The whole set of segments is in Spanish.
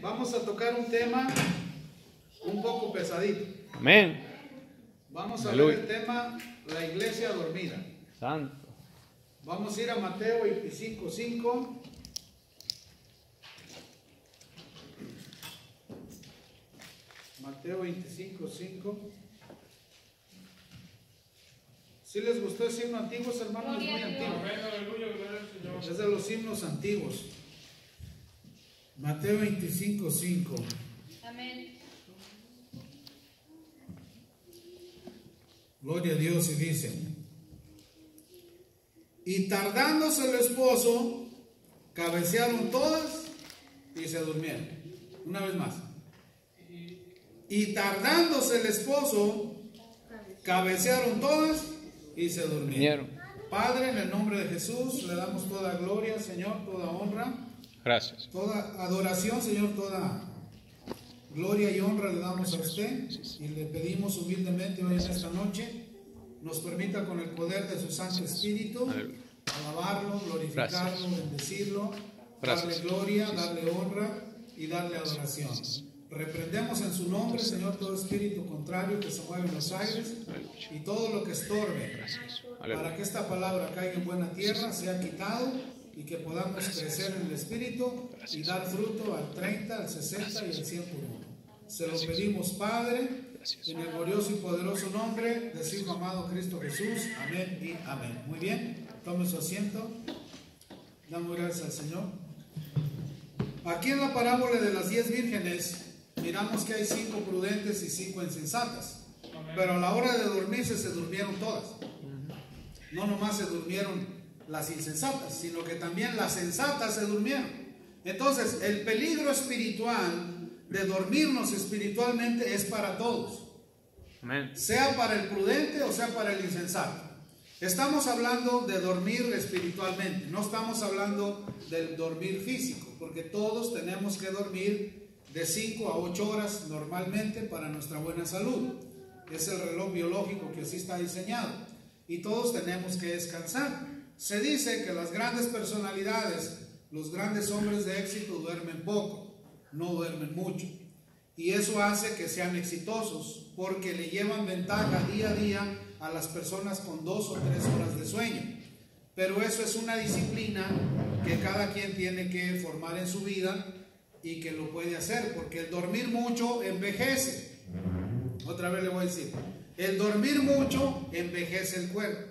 Vamos a tocar un tema un poco pesadito. Amén. Vamos a Aleluya. ver el tema la iglesia dormida. Santo. Vamos a ir a Mateo 25, 5. Mateo 25, 5. ¿Sí les gustó ese himno antiguo, hermanos? Es muy antiguo. Es de los himnos antiguos. Mateo 25, 5. Amén. Gloria a Dios y dice, y tardándose el esposo, cabecearon todas y se durmieron. Una vez más. Y tardándose el esposo, cabecearon todas y se durmieron. Padre, en el nombre de Jesús, le damos toda gloria, Señor, toda honra, Gracias. toda adoración, Señor, toda gloria y honra le damos a usted y le pedimos humildemente hoy en esta noche nos permita con el poder de su Santo Espíritu alabarlo, glorificarlo, bendecirlo, darle gloria, darle honra y darle adoración. Reprendemos en su nombre, Señor, todo espíritu contrario que se mueve en los aires y todo lo que estorbe para que esta palabra caiga en buena tierra, sea quitado y que podamos crecer en el Espíritu y dar fruto al 30, al 60 y al 100 por uno. Se lo pedimos, Padre, Gracias. en el glorioso y poderoso nombre de su Hijo amado Cristo Jesús. Amén y amén. Muy bien, tome su asiento. Damos gracias al Señor. Aquí en la parábola de las diez vírgenes, miramos que hay cinco prudentes y cinco insensatas. Pero a la hora de dormirse se durmieron todas. No nomás se durmieron las insensatas, sino que también las sensatas se durmieron. Entonces, el peligro espiritual de dormirnos espiritualmente es para todos, Amén. sea para el prudente o sea para el insensato. Estamos hablando de dormir espiritualmente, no estamos hablando del dormir físico, porque todos tenemos que dormir de 5 a 8 horas normalmente para nuestra buena salud. Es el reloj biológico que así está diseñado. Y todos tenemos que descansar. Se dice que las grandes personalidades, los grandes hombres de éxito duermen poco, no duermen mucho. Y eso hace que sean exitosos porque le llevan ventaja día a día a las personas con dos o tres horas de sueño. Pero eso es una disciplina que cada quien tiene que formar en su vida y que lo puede hacer, porque el dormir mucho envejece. Otra vez le voy a decir, el dormir mucho envejece el cuerpo.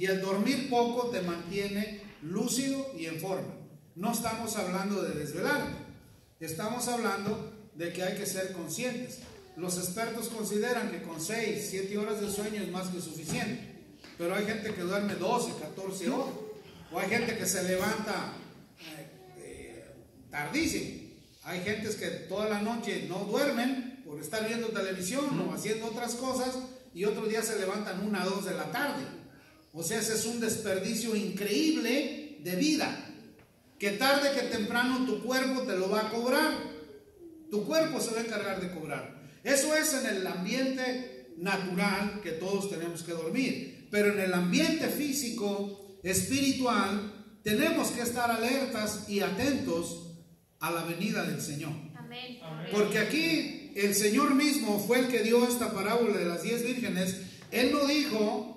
Y el dormir poco te mantiene lúcido y en forma. No estamos hablando de desvelarte, estamos hablando de que hay que ser conscientes. Los expertos consideran que con 6, 7 horas de sueño es más que suficiente. Pero hay gente que duerme 12, 14 horas. O hay gente que se levanta eh, eh, tardísimo. Hay gentes que toda la noche no duermen por estar viendo televisión o haciendo otras cosas y otro día se levantan una dos de la tarde. O sea, ese es un desperdicio increíble de vida. Que tarde que temprano tu cuerpo te lo va a cobrar. Tu cuerpo se va a encargar de cobrar. Eso es en el ambiente natural que todos tenemos que dormir. Pero en el ambiente físico, espiritual, tenemos que estar alertas y atentos a la venida del Señor. Amén. Porque aquí el Señor mismo fue el que dio esta parábola de las diez vírgenes. Él no dijo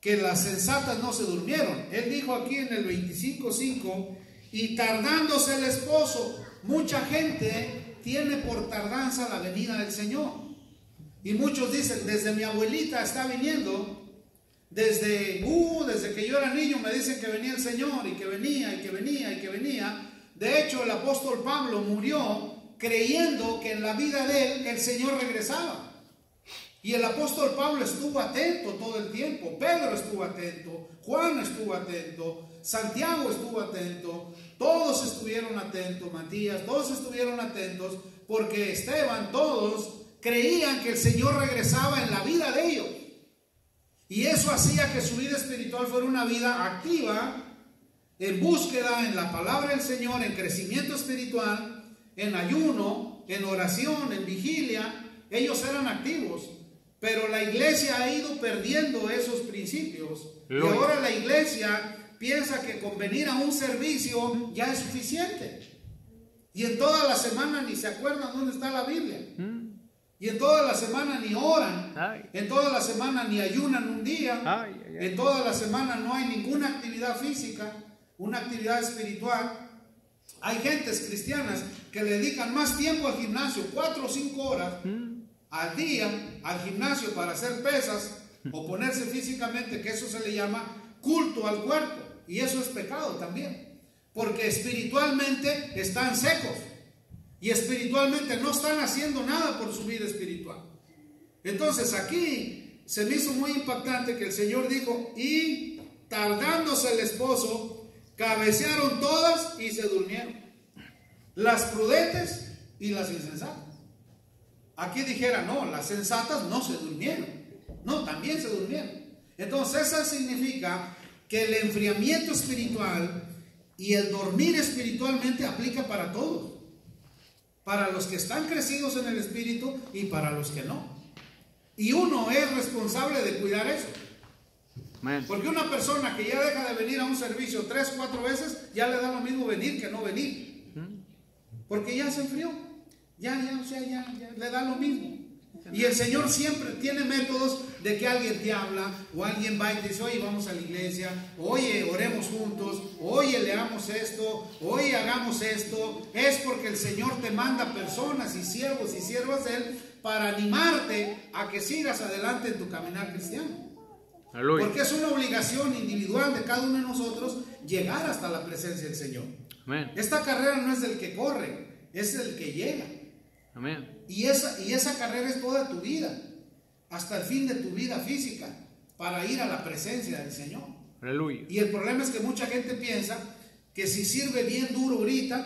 que las sensatas no se durmieron. Él dijo aquí en el 25.5, y tardándose el esposo, mucha gente tiene por tardanza la venida del Señor. Y muchos dicen, desde mi abuelita está viniendo, desde, uh, desde que yo era niño me dicen que venía el Señor y que venía y que venía y que venía. De hecho, el apóstol Pablo murió creyendo que en la vida de él el Señor regresaba. Y el apóstol Pablo estuvo atento todo el tiempo, Pedro estuvo atento, Juan estuvo atento, Santiago estuvo atento, todos estuvieron atentos, Matías, todos estuvieron atentos, porque Esteban, todos creían que el Señor regresaba en la vida de ellos. Y eso hacía que su vida espiritual fuera una vida activa, en búsqueda en la palabra del Señor, en crecimiento espiritual, en ayuno, en oración, en vigilia. Ellos eran activos, pero la iglesia ha ido perdiendo esos principios. Y ahora la iglesia piensa que con venir a un servicio ya es suficiente. Y en toda la semana ni se acuerdan dónde está la Biblia. Mm. Y en toda la semana ni oran. Ay. En toda la semana ni ayunan un día. Ay, ay, ay. En toda la semana no hay ninguna actividad física, una actividad espiritual. Hay gentes cristianas que le dedican más tiempo al gimnasio, cuatro o cinco horas Mm. Al día, al gimnasio para hacer pesas o ponerse físicamente, que eso se le llama culto al cuerpo. Y eso es pecado también. Porque espiritualmente están secos. Y espiritualmente no están haciendo nada por su vida espiritual. Entonces aquí se me hizo muy impactante que el Señor dijo, y tardándose el esposo, cabecearon todas y se durmieron. Las prudentes y las insensatas. Aquí dijera, no, las sensatas no se durmieron. No, también se durmieron. Entonces eso significa que el enfriamiento espiritual y el dormir espiritualmente aplica para todos. Para los que están crecidos en el espíritu y para los que no. Y uno es responsable de cuidar eso. Porque una persona que ya deja de venir a un servicio tres, cuatro veces, ya le da lo mismo venir que no venir. Porque ya se enfrió. Ya, ya, o sea, ya, ya le da lo mismo. Y el Señor siempre tiene métodos de que alguien te habla o alguien va y te dice, oye, vamos a la iglesia, oye, oremos juntos, oye, leamos esto, oye, hagamos esto. Es porque el Señor te manda personas y siervos y siervas de Él para animarte a que sigas adelante en tu caminar cristiano. Aleluya. Porque es una obligación individual de cada uno de nosotros llegar hasta la presencia del Señor. Amén. Esta carrera no es del que corre, es el que llega. Amén. Y esa, y esa carrera es toda tu vida, hasta el fin de tu vida física, para ir a la presencia del Señor. Aleluya. Y el problema es que mucha gente piensa que si sirve bien duro ahorita,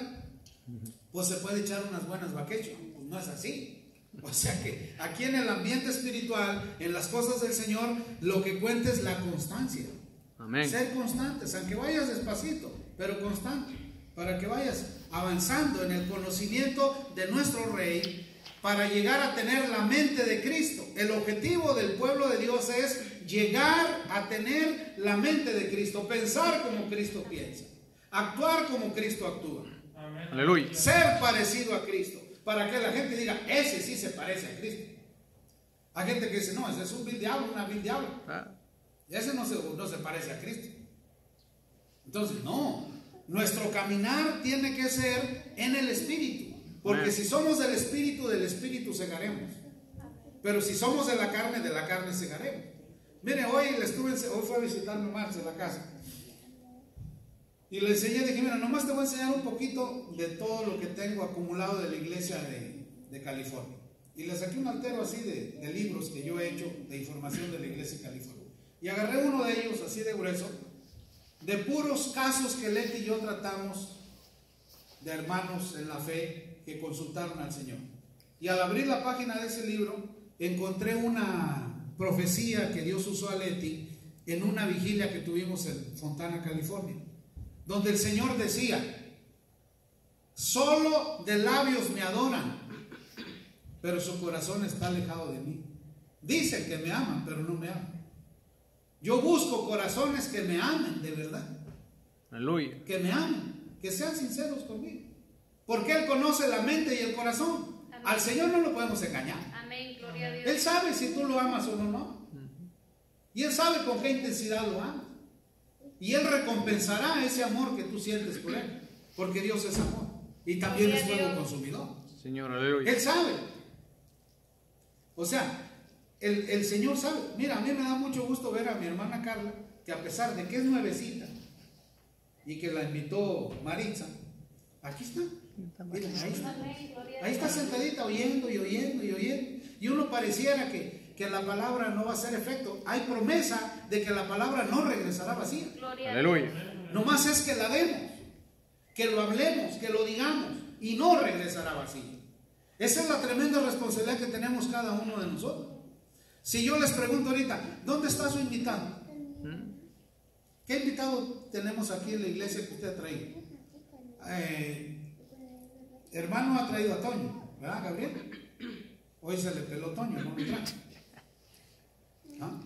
pues se puede echar unas buenas vaquechas. Pues no es así. O sea que aquí en el ambiente espiritual, en las cosas del Señor, lo que cuenta es la constancia. Amén. Ser constantes, aunque vayas despacito, pero constante, para que vayas avanzando en el conocimiento de nuestro Rey, para llegar a tener la mente de Cristo. El objetivo del pueblo de Dios es llegar a tener la mente de Cristo, pensar como Cristo piensa, actuar como Cristo actúa, Aleluya. ser parecido a Cristo, para que la gente diga, ese sí se parece a Cristo. Hay gente que dice, no, ese es un vil diablo, una vil diablo. Ah, Ese no se, no se parece a Cristo. Entonces, no. Nuestro caminar tiene que ser en el Espíritu. Porque Amén. si somos del Espíritu, del Espíritu segaremos. Pero si somos de la carne, de la carne segaremos. Mire, hoy le estuve, hoy fue a visitarme Marx en la casa. Y le enseñé, dije, mira, nomás te voy a enseñar un poquito de todo lo que tengo acumulado de la iglesia de, de California. Y le saqué un altero así de, de libros que yo he hecho de información de la iglesia de California. Y agarré uno de ellos, así de grueso, de puros casos que Leti y yo tratamos de hermanos en la fe que consultaron al Señor. Y al abrir la página de ese libro, encontré una profecía que Dios usó a Leti en una vigilia que tuvimos en Fontana, California, donde el Señor decía, solo de labios me adoran, pero su corazón está alejado de mí. Dicen que me aman, pero no me aman. Yo busco corazones que me amen de verdad, Aleluya. que me amen, que sean sinceros conmigo. Porque Él conoce la mente y el corazón. Al Señor no lo podemos engañar. Amén, gloria a Dios. Él sabe si tú lo amas o no. Y Él sabe con qué intensidad lo amas. Y Él recompensará ese amor que tú sientes por Él. Porque Dios es amor. Y también es Gloria fuego consumidor. Señor, aleluya. Él sabe. O sea, el, el Señor sabe. Mira, a mí me da mucho gusto ver a mi hermana Carla, que a pesar de que es nuevecita y que la invitó Maritza, aquí está. Mira, ahí está. Ahí está sentadita oyendo y oyendo y oyendo. Y uno pareciera que, que la palabra no va a hacer efecto. Hay promesa de que la palabra no regresará vacía. Aleluya. Nomás es que la demos, que lo hablemos, que lo digamos y no regresará vacía. Esa es la tremenda responsabilidad que tenemos cada uno de nosotros. Si yo les pregunto ahorita, ¿dónde está su invitado? ¿Qué invitado tenemos aquí en la iglesia que usted ha traído? Eh, hermano ha traído a Toño, ¿verdad, Gabriel? Hoy se le peló Toño, no me trae. ¿Ah?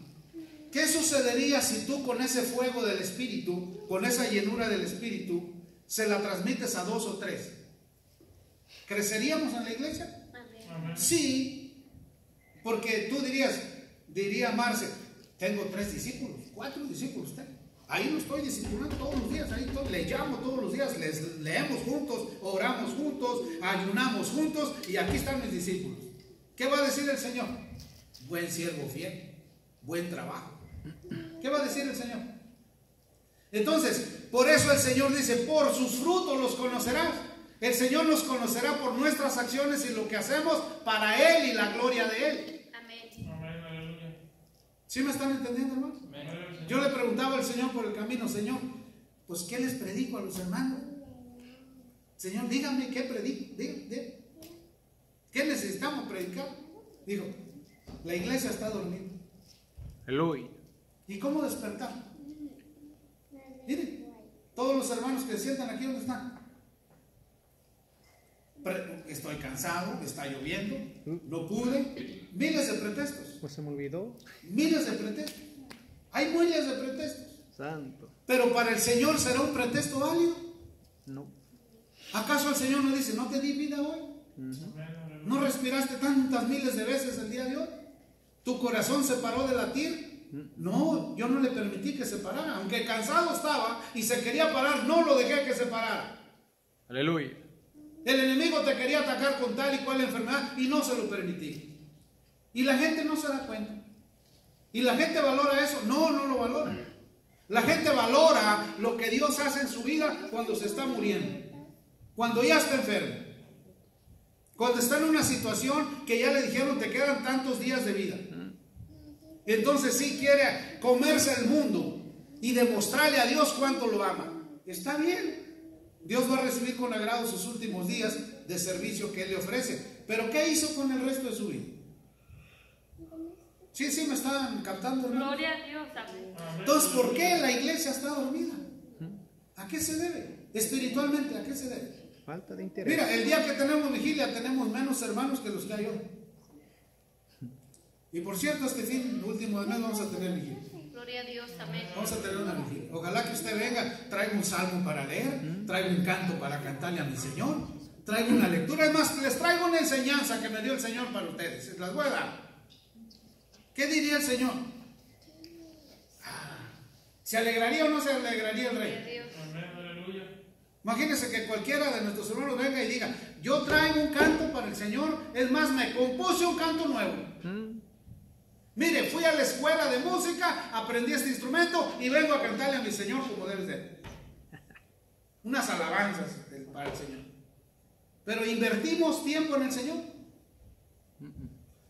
¿Qué sucedería si tú con ese fuego del Espíritu, con esa llenura del Espíritu, se la transmites a dos o tres? ¿Creceríamos en la iglesia? Amén. Sí, porque tú dirías, diría Marce, tengo tres discípulos, cuatro discípulos tengo. Ahí lo estoy discipulando todos los días, ahí le llamo todos los días, les leemos juntos, oramos juntos, ayunamos juntos y aquí están mis discípulos. ¿Qué va a decir el Señor? Buen siervo fiel, buen trabajo. ¿Qué va a decir el Señor? Entonces, por eso el Señor dice, por sus frutos los conocerás. El Señor nos conocerá por nuestras acciones y lo que hacemos para Él y la gloria de Él. ¿Sí me están entendiendo, hermanos? Yo le preguntaba al Señor por el camino, Señor, pues ¿qué les predico a los hermanos? Señor, dígame qué predico. ¿qué necesitamos predicar? Dijo, la iglesia está dormida. ¿Y cómo despertar? Miren, todos los hermanos que se sientan aquí, ¿dónde están? Estoy cansado, está lloviendo, no pude. Miles de pretextos, Pues se me olvidó. miles de pretextos. Hay miles de pretextos. Santo. Pero para el Señor será un pretexto válido. No. ¿Acaso el Señor no dice, no te di vida hoy? ¿No respiraste tantas miles de veces el día de hoy? ¿Tu corazón se paró de latir? No, yo no le permití que se parara. Aunque cansado estaba y se quería parar, no lo dejé que se parara. Aleluya. El enemigo te quería atacar con tal y cual enfermedad y no se lo permití. Y la gente no se da cuenta. ¿Y la gente valora eso? No, no lo valora. La gente valora lo que Dios hace en su vida cuando se está muriendo. Cuando ya está enfermo. Cuando está en una situación que ya le dijeron te quedan tantos días de vida. Entonces sí quiere comerse el mundo y demostrarle a Dios cuánto lo ama. Está bien. Dios va a recibir con agrado sus últimos días de servicio que Él le ofrece. Pero ¿qué hizo con el resto de su vida? Sí, sí, me están captando. Gloria a Dios. Amén. Entonces, ¿por qué la iglesia está dormida? ¿A qué se debe? Espiritualmente, ¿a qué se debe? Falta de interés. Mira, el día que tenemos vigilia tenemos menos hermanos que los que hay hoy. Y por cierto, este fin último de mes vamos a tener vigilia. Gloria a Dios. Amén. Vamos a tener una vigilia. Ojalá que usted venga, traiga un salmo para leer, traiga un canto para cantarle a mi Señor, traiga una lectura. Es más, les traigo una enseñanza que me dio el Señor para ustedes. Las voy a dar. ¿Qué diría el Señor? Ah, ¿Se alegraría o no se alegraría el rey? Dios. Imagínense que cualquiera de nuestros hermanos venga y diga, yo traigo un canto para el Señor, es más, me compuse un canto nuevo. Fui a la escuela de música, aprendí este instrumento y vengo a cantarle a mi Señor como debe ser. Unas alabanzas para el Señor. Pero invertimos tiempo en el Señor.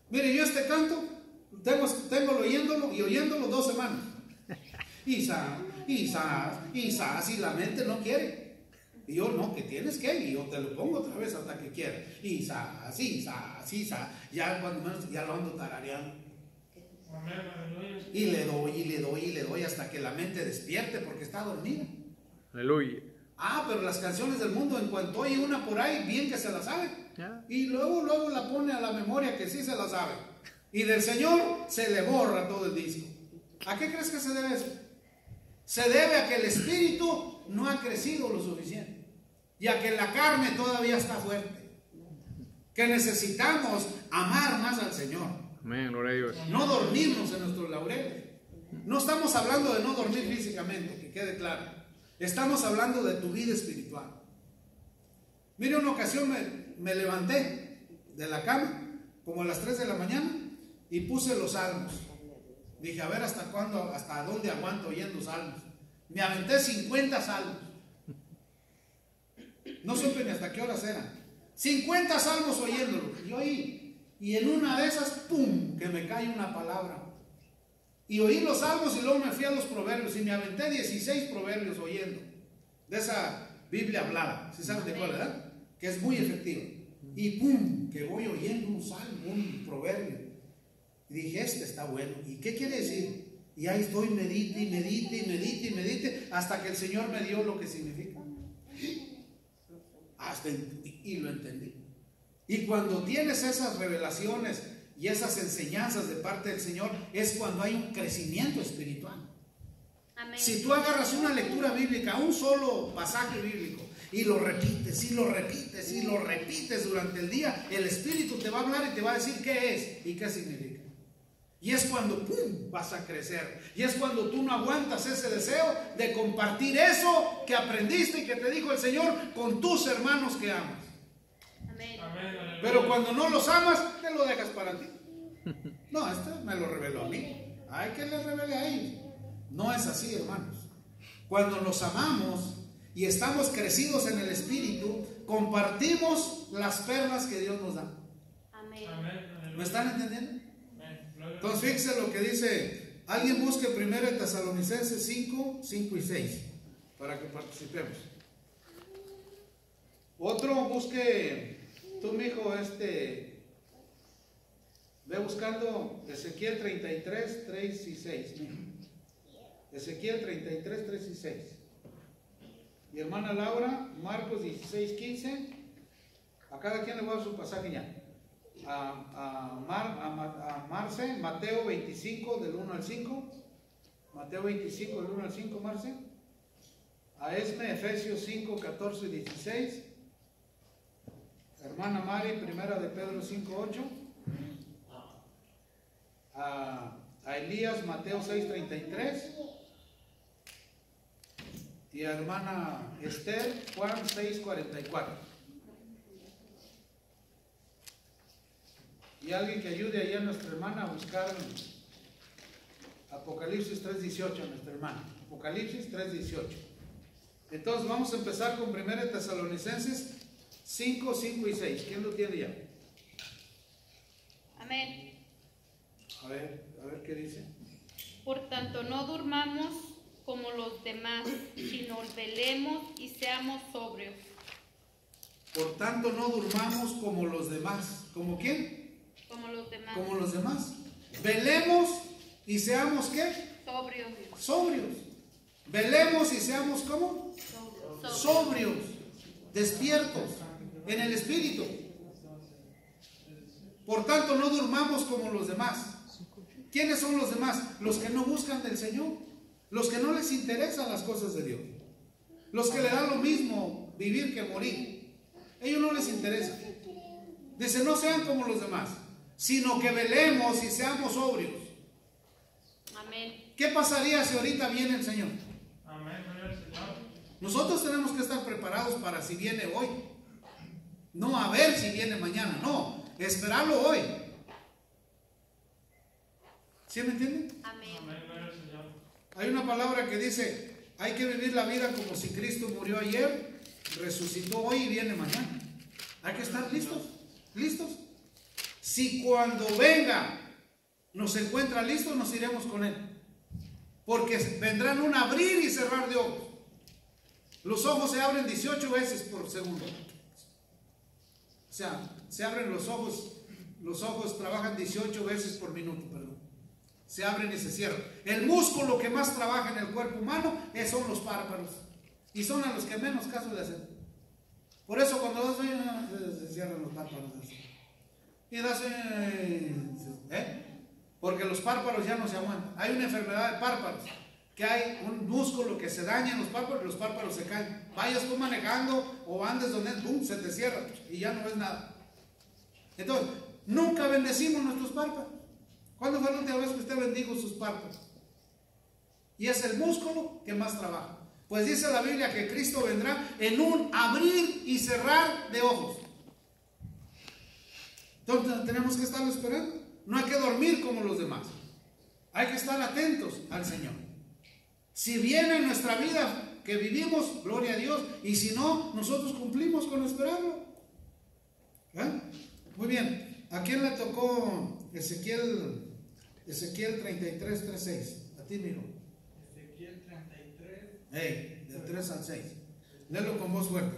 Mire, yo este canto, tengo, tengo oyéndolo y oyéndolo dos semanas. Isa, Isa, Isa, si la mente no quiere. Y yo, no, que tienes que, y yo te lo pongo otra vez hasta que quiera. Isa, Isa, Isa, ya cuando menos, ya lo ando tarareando. Y le doy, y le doy, y le doy hasta que la mente despierte porque está dormida. Aleluya. Ah, pero las canciones del mundo, en cuanto oye una por ahí, bien que se la sabe. Y luego, luego la pone a la memoria que sí se la sabe. Y del Señor se le borra todo el disco. ¿A qué crees que se debe eso? Se debe a que el espíritu no ha crecido lo suficiente. Y a que la carne todavía está fuerte. Que necesitamos amar más al Señor. Amén, gloria a Dios. No dormirnos en nuestros laureles. No estamos hablando de no dormir físicamente, que quede claro. Estamos hablando de tu vida espiritual. Mire, una ocasión me, levanté de la cama, como a las 3 de la mañana, y puse los salmos. Dije, a ver hasta cuándo, hasta dónde aguanto oyendo salmos. Me aventé 50 salmos. No supe ni hasta qué horas eran. 50 salmos oyéndolo. Y oí. Y en una de esas, ¡pum! que me cae una palabra. Y oí los salmos y luego me fui a los proverbios. Y me aventé 16 proverbios oyendo. De esa Biblia hablada. ¿Sí saben de cuál, verdad? Que es muy efectiva. Y ¡pum! que voy oyendo un salmo, un proverbio. Y dije, este está bueno. ¿Y qué quiere decir? Y ahí estoy, medite y medite y medite y medite, hasta que el Señor me dio lo que significa. Hasta y lo entendí. Y cuando tienes esas revelaciones y esas enseñanzas de parte del Señor, es cuando hay un crecimiento espiritual. Amén. Si tú agarras una lectura bíblica, un solo pasaje bíblico, y lo repites y lo repites y lo repites durante el día, el Espíritu te va a hablar y te va a decir qué es y qué significa. Y es cuando, ¡pum!, vas a crecer. Y es cuando tú no aguantas ese deseo de compartir eso que aprendiste y que te dijo el Señor con tus hermanos que amas. Pero cuando no los amas, te lo dejas para ti. No, esto me lo reveló a mí. Hay que le revele a ellos. No es así, hermanos. Cuando nos amamos y estamos crecidos en el Espíritu, compartimos las perlas que Dios nos da. Amén. ¿Me están entendiendo? Entonces fíjense lo que dice, alguien busque primero en Tesalonicenses 5, 5 y 6, para que participemos. Otro busque, tú mijo, este, ve buscando Ezequiel 33, 3 y 6. mijo. Ezequiel 33, 3 y 6. Y hermana Laura, Marcos 16, 15. A cada quien le voy a dar su pasaje ya a, a, Mar- a a Marce, Mateo 25 del 1 al 5. Mateo 25 del 1 al 5, Marce. A Esme, Efesios 5, 14 y 16. Hermana Mari, primera de Pedro 5, 8. A, a Elías, Mateo 6, 33. Y a hermana Esther, Juan 6, 44. Y alguien que ayude ahí a nuestra hermana a buscar Apocalipsis 3.18 a nuestra hermana. Apocalipsis 3.18. Entonces vamos a empezar con 1 Tesalonicenses 5, 5 y 6. ¿Quién lo tiene ya? Amén. A ver, a ver qué dice. Por tanto, no durmamos como los demás, sino velemos y seamos sobrios. Por tanto, no durmamos como los demás. ¿Como quién? Como los demás. Como los demás. Velemos y seamos qué? Sobrios. Sobrios. Velemos y seamos como? Sobrios. sobrios, despiertos en el espíritu. Por tanto, no durmamos como los demás. ¿Quiénes son los demás? Los que no buscan del Señor, los que no les interesan las cosas de Dios, los que le dan lo mismo vivir que morir. Ellos no les interesa. Dice, no sean como los demás, sino que velemos y seamos sobrios. Amén. ¿Qué pasaría si ahorita viene el Señor? Amén. Nosotros tenemos que estar preparados para si viene hoy. No a ver si viene mañana, no, esperarlo hoy. ¿Sí me entienden? Amén. Hay una palabra que dice, hay que vivir la vida como si Cristo murió ayer, resucitó hoy y viene mañana. Hay que estar listos, listos. Si cuando venga nos encuentra listos, nos iremos con Él. Porque vendrán un abrir y cerrar de ojos. Los ojos se abren 18 veces por segundo. O sea, se abren los ojos, los ojos trabajan 18 veces por minuto, perdón. Se abren y se cierran. El músculo que más trabaja en el cuerpo humano son los párpados. Y son a los que menos caso le hacen. Por eso cuando das, eh, se cierran los párpados. Y das, eh, ¿eh? Porque los párpados ya no se aguantan. Hay una enfermedad de párpados. Que hay un músculo que se daña en los párpados y los párpados se caen. Vayas tú manejando o andes donde ¡pum! se te cierra y ya no ves nada. Entonces, nunca bendecimos nuestros párpados. ¿Cuándo fue la última vez que usted bendijo sus párpados? Y es el músculo que más trabaja. Pues dice la Biblia que Cristo vendrá en un abrir y cerrar de ojos. Entonces tenemos que estarlo esperando. No hay que dormir como los demás. Hay que estar atentos al Señor. Si viene en nuestra vida que vivimos, gloria a Dios. Y si no, nosotros cumplimos con esperarlo. ¿Eh? Muy bien. ¿A quién le tocó Ezequiel, Ezequiel 33, 3, 6? A ti, mijo. Ezequiel 33. Hey, del 3 al 6. Léelo con voz fuerte.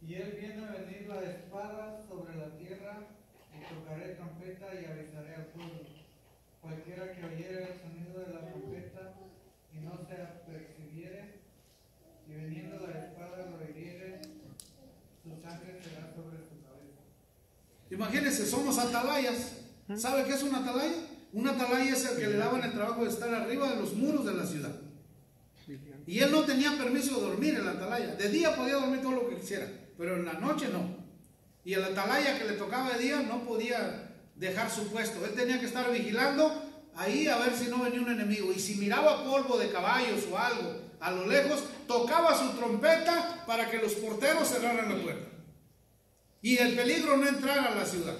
Y él viene a venir la espada sobre la tierra, y tocaré trompeta y avisaré al pueblo. Cualquiera que oyere el sonido de la trompeta no se apercibiere, y veniendo la espada lo hiriere, su sangre será sobre su cabeza. Imagínense, somos atalayas. ¿Sabe qué es un atalaya? Un atalaya es el que le daban el trabajo de estar arriba de los muros de la ciudad. Y él no tenía permiso de dormir en la atalaya. De día podía dormir todo lo que quisiera, pero en la noche no. Y el atalaya que le tocaba de día no podía dejar su puesto. Él tenía que estar vigilando ahí a ver si no venía un enemigo. Y si miraba polvo de caballos o algo a lo lejos, tocaba su trompeta para que los porteros cerraran la puerta. Y el peligro no entrara a la ciudad.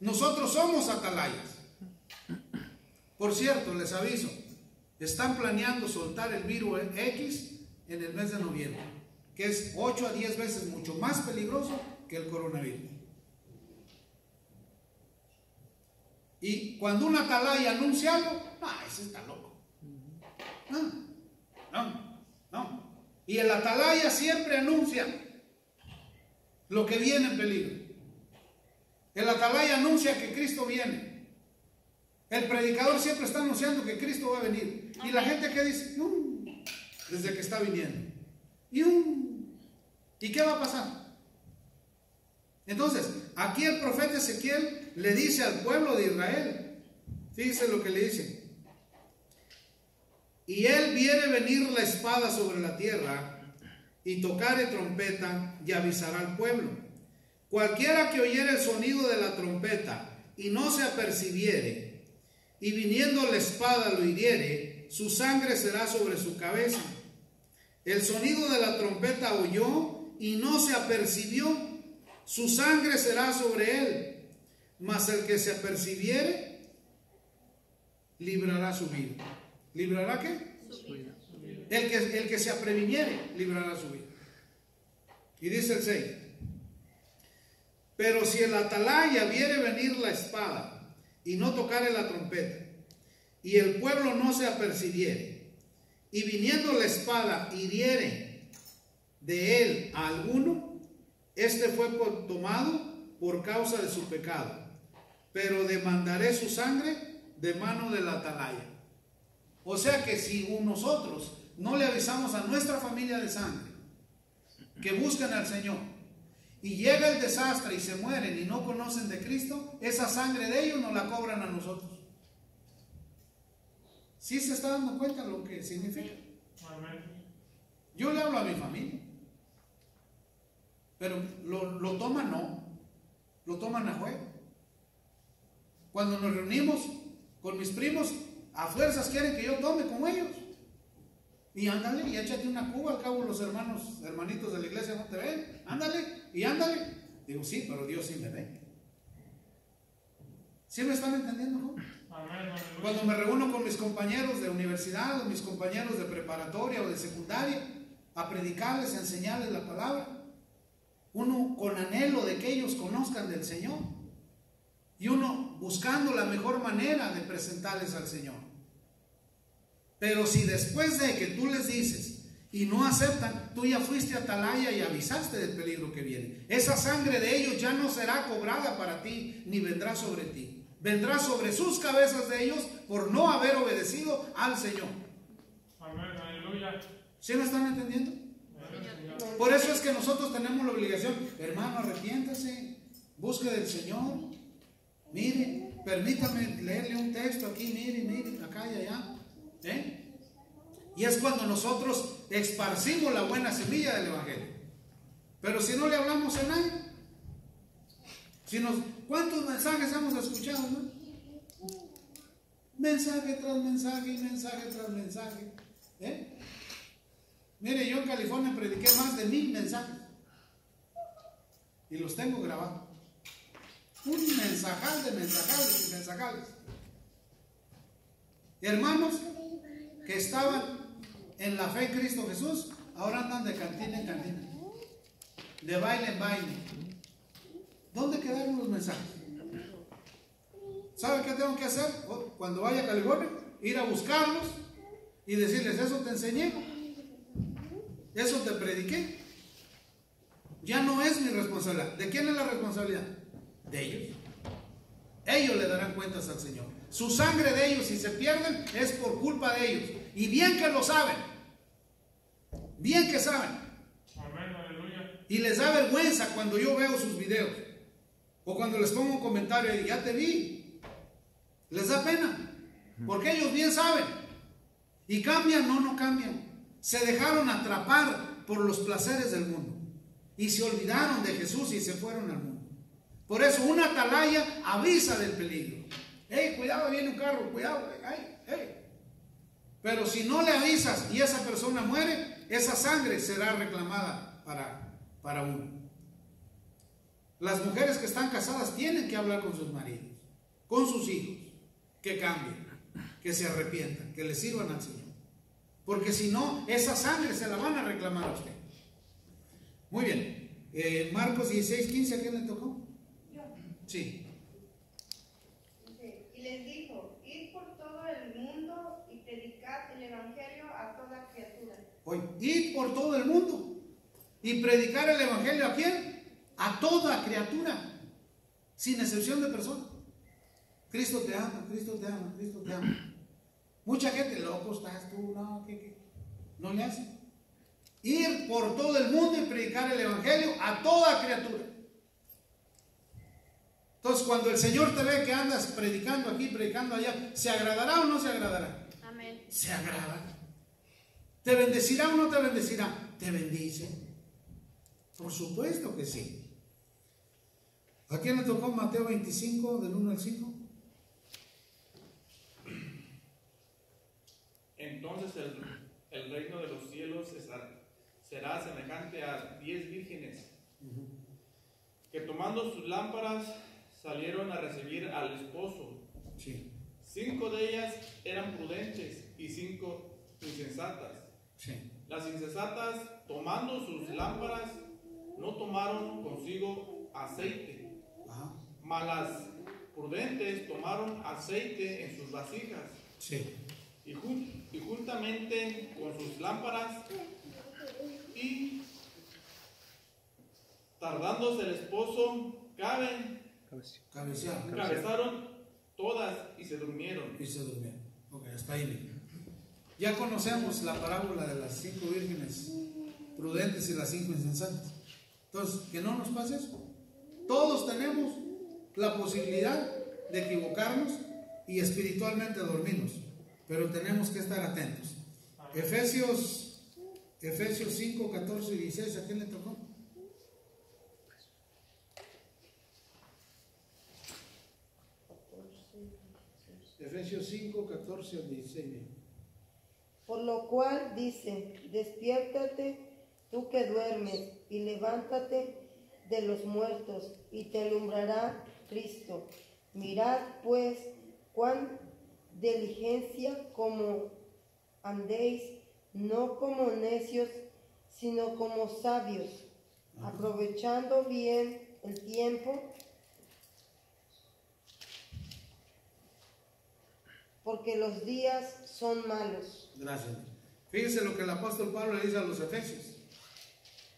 Nosotros somos atalayas. Por cierto, les aviso, están planeando soltar el virus X en el mes de noviembre, que es 8 a 10 veces mucho más peligroso que el coronavirus. Y cuando un atalaya anuncia algo, ah, ese está loco. No, no, no. Y el atalaya siempre anuncia lo que viene en peligro. El atalaya anuncia que Cristo viene. El predicador siempre está anunciando que Cristo va a venir. Y la gente que dice, desde que está viniendo. Y. ¿Y qué va a pasar? Entonces, aquí el profeta Ezequiel le dice al pueblo de Israel, fíjese lo que le dice, y él viene venir la espada sobre la tierra y tocare trompeta y avisará al pueblo. Cualquiera que oyere el sonido de la trompeta y no se apercibiere, y viniendo la espada lo hiriere, su sangre será sobre su cabeza. El sonido de la trompeta oyó y no se apercibió, su sangre será sobre él. Mas el que se apercibiere, librará su vida. ¿Librará qué? El que, el que se apreviniere, librará su vida. Y dice el 6. Pero si el atalaya viere venir la espada y no tocare la trompeta, y el pueblo no se apercibiere, y viniendo la espada hiriere de él a alguno, este fue tomado por causa de su pecado, pero demandaré su sangre de mano del atalaya. O sea que si nosotros no le avisamos a nuestra familia de sangre que busquen al Señor y llega el desastre y se mueren y no conocen de Cristo, esa sangre de ellos nos la cobran a nosotros. ¿Sí se está dando cuenta lo que significa? Yo le hablo a mi familia. Pero lo, lo toman no. Lo toman a juego. Cuando nos reunimos con mis primos, a fuerzas quieren que yo tome con ellos. Y ándale, y échate una cuba, al cabo los hermanos, hermanitos de la iglesia no te ven. Ándale, y ándale. Digo, sí, pero Dios sí me ve. ¿Sí me están entendiendo? no? Cuando me reúno con mis compañeros de universidad o mis compañeros de preparatoria o de secundaria a predicarles, a enseñarles la palabra, uno con anhelo de que ellos conozcan del Señor y uno buscando la mejor manera de presentarles al Señor. Pero si después de que tú les dices y no aceptan, tú ya fuiste a Atalaya y avisaste del peligro que viene. Esa sangre de ellos ya no será cobrada para ti ni vendrá sobre ti. Vendrá sobre sus cabezas de ellos por no haber obedecido al Señor. Amén. Aleluya. ¿Sí me están entendiendo? Por eso es que nosotros tenemos la obligación, hermano, arrepiéntase, busque del Señor. Mire, permítame leerle un texto aquí, mire, mire, acá y allá. ¿eh? Y es cuando nosotros esparcimos la buena semilla del Evangelio. Pero si no le hablamos a nadie, si nos, ¿cuántos mensajes hemos escuchado? no? Mensaje tras mensaje y mensaje tras mensaje. ¿eh? Mire, yo en California prediqué más de mil mensajes. Y los tengo grabados. Un mensajal de mensajales y mensajales. Hermanos que estaban en la fe en Cristo Jesús, ahora andan de cantina en cantina. De baile en baile. ¿Dónde quedaron los mensajes? ¿Sabe qué tengo que hacer? O- Cuando vaya a California, ir a buscarlos y decirles, eso te enseñé. Eso te prediqué. Ya no es mi responsabilidad. ¿De quién es la responsabilidad? De ellos. Ellos le darán cuentas al Señor. Su sangre de ellos, si se pierden, es por culpa de ellos. Y bien que lo saben. Bien que saben. Amén. Aleluya. Y les da vergüenza cuando yo veo sus videos. O cuando les pongo un comentario y ya te vi. Les da pena. Porque ellos bien saben. ¿Y cambian? No, no cambian. Se dejaron atrapar por los placeres del mundo. Y se olvidaron de Jesús y se fueron al mundo. Por eso una atalaya avisa del peligro. Hey, cuidado, viene un carro, cuidado. Pero si no le avisas y esa persona muere, esa sangre será reclamada para, para uno. Las mujeres que están casadas tienen que hablar con sus maridos, con sus hijos, que cambien, que se arrepientan, que le sirvan al Señor. Porque si no, esa sangre se la van a reclamar a usted. Muy bien. Eh, Marcos 16, 15, ¿a quién le tocó? Sí. Y les dijo, id por todo el mundo y predicad el evangelio a toda criatura. Hoy, ir por todo el mundo y predicar el evangelio a quién? A toda criatura, sin excepción de persona. Cristo te ama, Cristo te ama, Cristo te ama. Mucha gente, loco estás tú, no, ¿qué, qué? No le hace. Ir por todo el mundo y predicar el evangelio a toda criatura. Entonces, cuando el Señor te ve que andas predicando aquí, predicando allá, ¿se agradará o no se agradará? Amén. se agrada. ¿Te bendecirá o no te bendecirá? ¿Te bendice? Por supuesto que sí. ¿A quién le tocó Mateo 25, del 1 al 5? Entonces el, el reino de los cielos será, será semejante a diez vírgenes que tomando sus lámparas salieron a recibir al esposo. Sí, Cinco de ellas eran prudentes y cinco insensatas. sí. Las insensatas, tomando sus lámparas, no tomaron consigo aceite, Ajá, mas las prudentes tomaron aceite en sus vasijas. sí. y, jun- y juntamente con sus lámparas y tardándose el esposo caben, Cabeza. Cabecear. cabezaron todas y se durmieron. Y se durmieron. Ok, hasta ahí. Ya conocemos la parábola de las cinco vírgenes prudentes y las cinco insensatas. Entonces, que no nos pase eso. Todos tenemos la posibilidad de equivocarnos y espiritualmente dormirnos, pero tenemos que estar atentos. Efesios, Efesios 5, 14 y 16, ¿a quién le tocó? Efesios 5, 14 al 16. bien. Por lo cual dice, despiértate tú que duermes y levántate de los muertos y te alumbrará Cristo. Mirad pues cuán diligencia como andéis, no como necios, sino como sabios, aprovechando bien el tiempo, porque los días son malos. Gracias. Fíjense lo que el apóstol Pablo le dice a los efesios.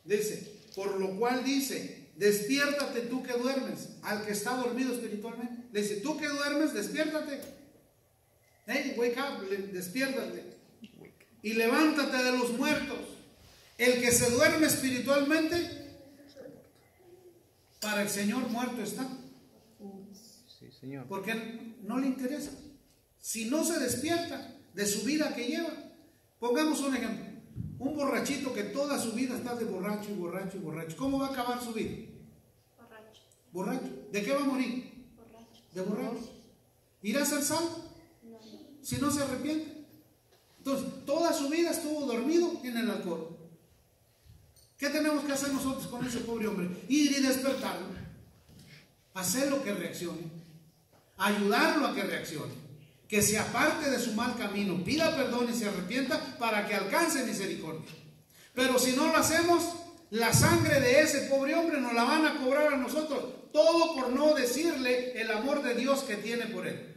Dice, por lo cual dice, despiértate tú que duermes, al que está dormido espiritualmente. Le dice, tú que duermes, despiértate. Hey, wake up, despiértate. Y levántate de los muertos. El que se duerme espiritualmente, para el Señor muerto está. Sí, Señor. Porque no le interesa. Si no se despierta de su vida que lleva, pongamos un ejemplo. Un borrachito que toda su vida está de borracho y borracho y borracho. ¿Cómo va a acabar su vida? Borracho, Borracho. ¿De qué va a morir? borracho. De borracho. ¿Irá a ser salvo? No, Si no se arrepiente. Entonces, toda su vida estuvo dormido en el alcohol. ¿Qué tenemos que hacer nosotros con ese pobre hombre? Ir y despertarlo. Hacerlo que reaccione. Ayudarlo a que reaccione. Que se aparte de su mal camino. Pida perdón y se arrepienta para que alcance misericordia. Pero si no lo hacemos, la sangre de ese pobre hombre nos la van a cobrar a nosotros. Todo por no decirle el amor de Dios que tiene por él.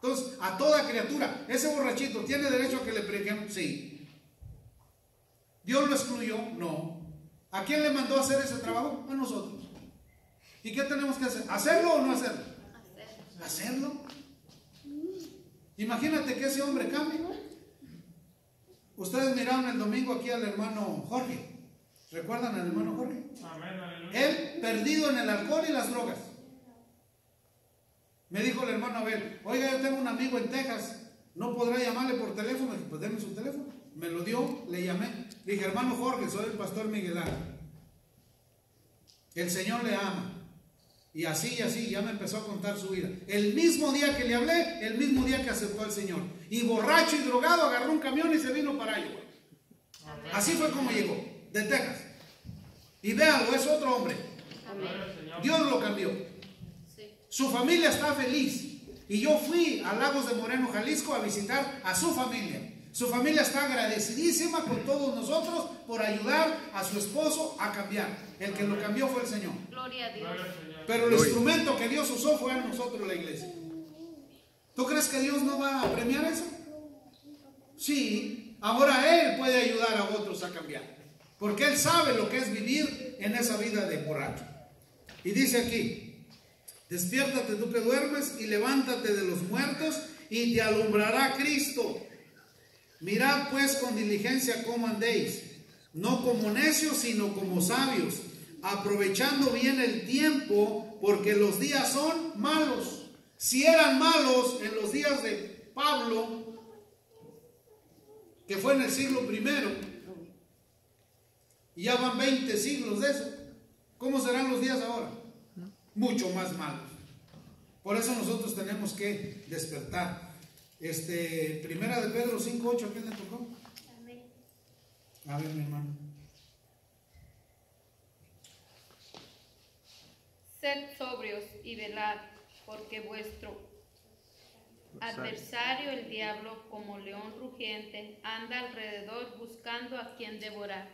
Entonces, a toda criatura, ese borrachito tiene derecho a que le prediquemos, sí. ¿Dios lo excluyó? No. ¿A quién le mandó a hacer ese trabajo? A nosotros. ¿Y qué tenemos que hacer? ¿Hacerlo o no hacerlo? hacer. Hacerlo. Imagínate que ese hombre cambie. Ustedes miraron el domingo aquí al hermano Jorge. ¿Recuerdan al hermano Jorge? Amén, aleluya. Él perdido en el alcohol y las drogas. Me dijo el hermano Abel, oiga, yo tengo un amigo en Texas, ¿No podrá llamarle por teléfono? Dije, Pues denme su teléfono. Me lo dio, le llamé. Le dije, hermano Jorge, soy el pastor Miguel Ángel. El Señor le ama. Y así y así ya me empezó a contar su vida. El mismo día que le hablé, el mismo día que aceptó al Señor. Y borracho y drogado agarró un camión y se vino para Iowa. Así fue como llegó, de Texas. Y véanlo, es otro hombre. Dios lo cambió. Su familia está feliz. Y yo fui a Lagos de Moreno, Jalisco, a visitar a su familia. Su familia está agradecidísima con todos nosotros por ayudar a su esposo a cambiar. El que lo cambió fue el Señor. Gloria a Dios. Pero el instrumento que Dios usó fue a nosotros, la iglesia. ¿Tú crees que Dios no va a premiar eso? Sí. Ahora Él puede ayudar a otros a cambiar. Porque Él sabe lo que es vivir en esa vida de borracho. Y dice aquí, despiértate tú que duermes y levántate de los muertos y te alumbrará Cristo. Mirad pues con diligencia cómo andéis, no como necios, sino como sabios, aprovechando bien el tiempo, porque los días son malos. Si eran malos en los días de Pablo, que fue en el siglo primero, y ya van 20 siglos de eso, ¿cómo serán los días ahora? Mucho más malos. Por eso nosotros tenemos que despertar. Este, primera de Pedro 5.8, ¿a quién le tocó? A ver, mi hermano. Sed sobrios y velad, porque vuestro adversario, el diablo, como león rugiente, anda alrededor buscando a quien devorar.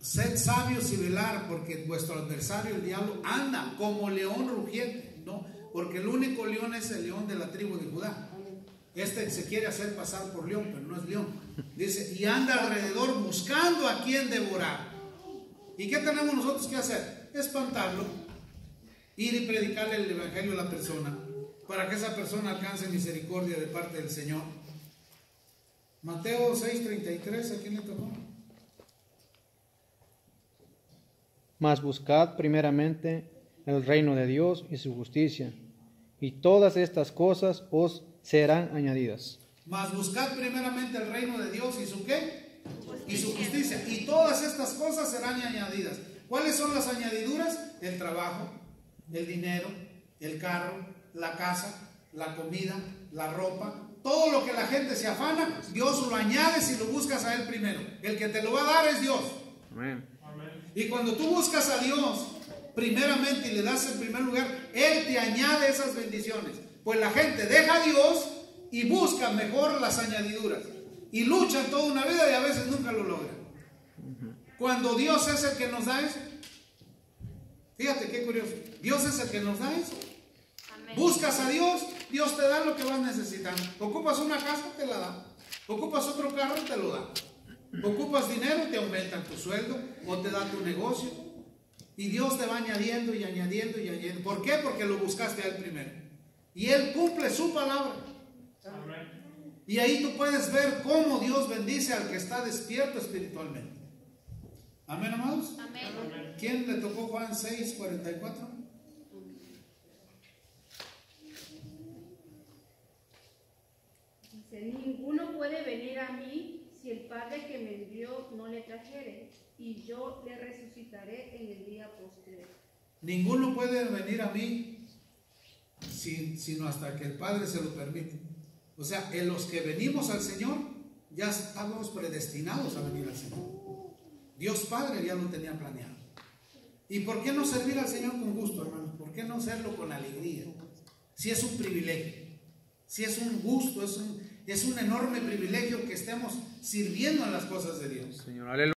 Sed sabios y velar, porque vuestro adversario, el diablo, anda como león rugiente, ¿no? Porque el único león es el león de la tribu de Judá. Este se quiere hacer pasar por león, pero no es león. Dice, y anda alrededor buscando a quien devorar. ¿Y qué tenemos nosotros que hacer? Espantarlo, ir y predicarle el evangelio a la persona, para que esa persona alcance misericordia de parte del Señor. Mateo 6:33, ¿a quién le tocó? Mas buscad primeramente el reino de Dios y su justicia, y todas estas cosas os serán añadidas. Mas buscad primeramente el reino de Dios y su qué? Y su justicia. Y todas estas cosas serán añadidas. ¿Cuáles son las añadiduras? El trabajo, el dinero, el carro, la casa, la comida, la ropa. Todo lo que la gente se afana, Dios lo añade si lo buscas a Él primero. El que te lo va a dar es Dios. Amén. Y cuando tú buscas a Dios primeramente y le das en primer lugar, Él te añade esas bendiciones. Pues la gente deja a Dios y busca mejor las añadiduras. Y luchan toda una vida y a veces nunca lo logran. Cuando Dios es el que nos da eso. Fíjate qué curioso. Dios es el que nos da eso. Amén. Buscas a Dios, Dios te da lo que vas necesitando. Ocupas una casa, te la da. Ocupas otro carro, te lo da. Ocupas dinero, te aumentan tu sueldo o te da tu negocio. Y Dios te va añadiendo y añadiendo y añadiendo. ¿Por qué? Porque lo buscaste a Él primero. Y Él cumple su palabra. Y ahí tú puedes ver cómo Dios bendice al que está despierto espiritualmente. Amén, amados. Amén. ¿Quién le tocó Juan 6, 44? Dice, ninguno puede venir a mí si el Padre que me envió no le trajere, y yo le resucitaré en el día postrero. Ninguno puede venir a mí sin- sino hasta que el Padre se lo permite. O sea, en los que venimos al Señor, ya estamos predestinados a venir al Señor. Dios Padre ya lo tenía planeado. ¿Y por qué no servir al Señor con gusto, hermano? ¿Por qué no hacerlo con alegría? Si es un privilegio, si es un gusto, es un, es un enorme privilegio que estemos sirviendo en las cosas de Dios. Señor, aleluya.